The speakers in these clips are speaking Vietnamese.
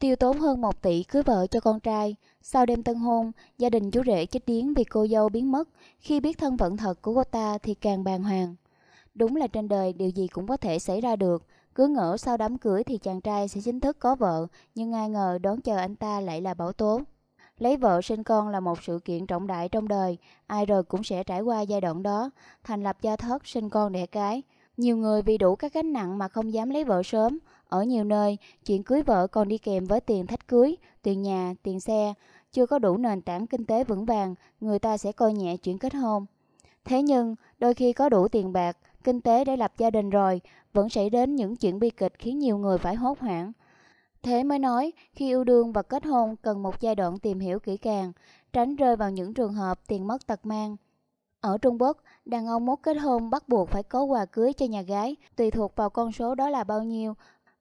Tiêu tốn hơn 1 tỷ cưới vợ cho con trai. Sau đêm tân hôn, gia đình chú rể chết điếng vì cô dâu biến mất. Khi biết thân phận thật của cô ta thì càng bàng hoàng. Đúng là trên đời điều gì cũng có thể xảy ra được. Cứ ngỡ sau đám cưới thì chàng trai sẽ chính thức có vợ, nhưng ai ngờ đón chờ anh ta lại là bảo tố. Lấy vợ sinh con là một sự kiện trọng đại trong đời, ai rồi cũng sẽ trải qua giai đoạn đó, thành lập gia thất, sinh con đẻ cái. Nhiều người vì đủ các gánh nặng mà không dám lấy vợ sớm. Ở nhiều nơi, chuyện cưới vợ còn đi kèm với tiền thách cưới, tiền nhà, tiền xe. Chưa có đủ nền tảng kinh tế vững vàng, người ta sẽ coi nhẹ chuyện kết hôn. Thế nhưng, đôi khi có đủ tiền bạc, kinh tế để lập gia đình rồi, vẫn xảy đến những chuyện bi kịch khiến nhiều người phải hốt hoảng. Thế mới nói, khi yêu đương và kết hôn cần một giai đoạn tìm hiểu kỹ càng, tránh rơi vào những trường hợp tiền mất tật mang. Ở Trung Quốc, đàn ông muốn kết hôn bắt buộc phải có quà cưới cho nhà gái, tùy thuộc vào con số đó là bao nhiêu.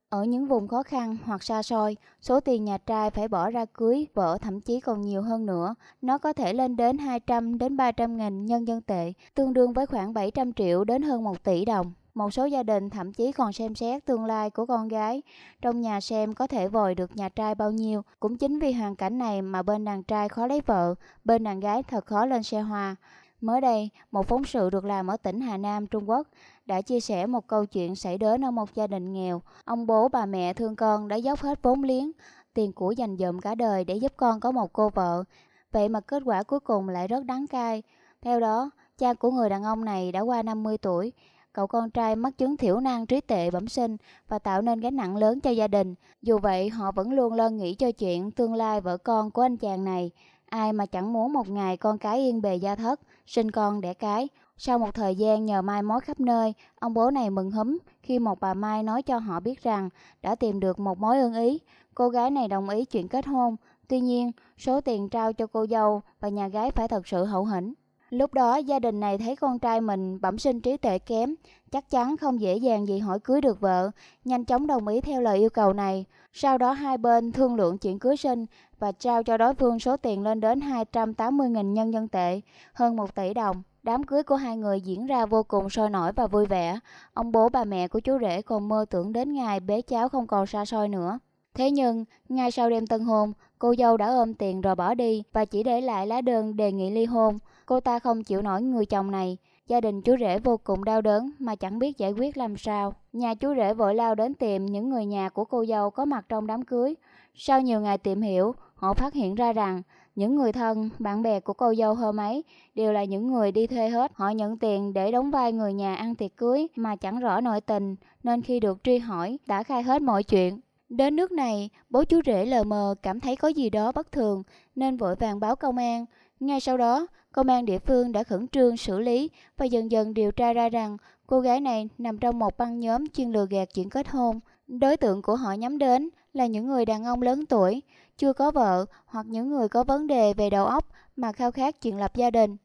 Ở những vùng khó khăn hoặc xa xôi, số tiền nhà trai phải bỏ ra cưới vợ thậm chí còn nhiều hơn nữa. Nó có thể lên đến 200 đến 300 nghìn nhân dân tệ, tương đương với khoảng 700 triệu đến hơn 1 tỷ đồng. Một số gia đình thậm chí còn xem xét tương lai của con gái, trong nhà xem có thể vòi được nhà trai bao nhiêu. Cũng chính vì hoàn cảnh này mà bên đàn trai khó lấy vợ, bên đàn gái thật khó lên xe hoa. Mới đây, một phóng sự được làm ở tỉnh Hà Nam, Trung Quốc đã chia sẻ một câu chuyện xảy đến ở một gia đình nghèo. Ông bố bà mẹ thương con đã dốc hết vốn liếng, tiền của dành dụm cả đời để giúp con có một cô vợ. Vậy mà kết quả cuối cùng lại rất đắng cay. Theo đó, cha của người đàn ông này đã qua 50 tuổi, cậu con trai mắc chứng thiểu năng trí tệ bẩm sinh và tạo nên gánh nặng lớn cho gia đình. Dù vậy, họ vẫn luôn lo nghĩ cho chuyện tương lai vợ con của anh chàng này. Ai mà chẳng muốn một ngày con cái yên bề gia thất, sinh con đẻ cái. Sau một thời gian nhờ mai mối khắp nơi, ông bố này mừng húm khi một bà Mai nói cho họ biết rằng đã tìm được một mối ưng ý. Cô gái này đồng ý chuyện kết hôn, tuy nhiên số tiền trao cho cô dâu và nhà gái phải thật sự hậu hĩnh. Lúc đó gia đình này thấy con trai mình bẩm sinh trí tuệ kém, chắc chắn không dễ dàng gì hỏi cưới được vợ, nhanh chóng đồng ý theo lời yêu cầu này. Sau đó hai bên thương lượng chuyện cưới sinh và trao cho đối phương số tiền lên đến 280.000 nhân dân tệ, hơn 1 tỷ đồng. Đám cưới của hai người diễn ra vô cùng sôi nổi và vui vẻ. Ông bố bà mẹ của chú rể còn mơ tưởng đến ngày bế cháu không còn xa xôi nữa. Thế nhưng, ngay sau đêm tân hôn, cô dâu đã ôm tiền rồi bỏ đi và chỉ để lại lá đơn đề nghị ly hôn. Cô ta không chịu nổi người chồng này. Gia đình chú rể vô cùng đau đớn mà chẳng biết giải quyết làm sao. Nhà chú rể vội lao đến tìm những người nhà của cô dâu có mặt trong đám cưới. Sau nhiều ngày tìm hiểu, họ phát hiện ra rằng những người thân, bạn bè của cô dâu hôm ấy đều là những người đi thuê hết. Họ nhận tiền để đóng vai người nhà ăn tiệc cưới mà chẳng rõ nội tình, nên khi được truy hỏi đã khai hết mọi chuyện. Đến nước này, bố chú rể lờ mờ cảm thấy có gì đó bất thường nên vội vàng báo công an. Ngay sau đó, công an địa phương đã khẩn trương xử lý và dần dần điều tra ra rằng cô gái này nằm trong một băng nhóm chuyên lừa gạt chuyện kết hôn. Đối tượng của họ nhắm đến là những người đàn ông lớn tuổi, chưa có vợ hoặc những người có vấn đề về đầu óc mà khao khát chuyện lập gia đình.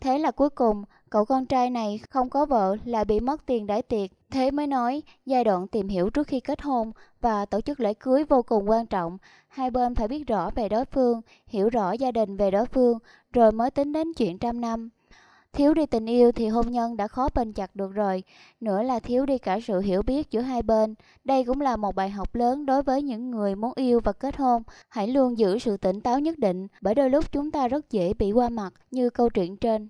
Thế là cuối cùng, cậu con trai này không có vợ là bị mất tiền đãi tiệc. Thế mới nói, giai đoạn tìm hiểu trước khi kết hôn và tổ chức lễ cưới vô cùng quan trọng. Hai bên phải biết rõ về đối phương, hiểu rõ gia đình về đối phương, rồi mới tính đến chuyện trăm năm. Thiếu đi tình yêu thì hôn nhân đã khó bền chặt được rồi, nữa là thiếu đi cả sự hiểu biết giữa hai bên. Đây cũng là một bài học lớn đối với những người muốn yêu và kết hôn. Hãy luôn giữ sự tỉnh táo nhất định, bởi đôi lúc chúng ta rất dễ bị qua mặt như câu chuyện trên.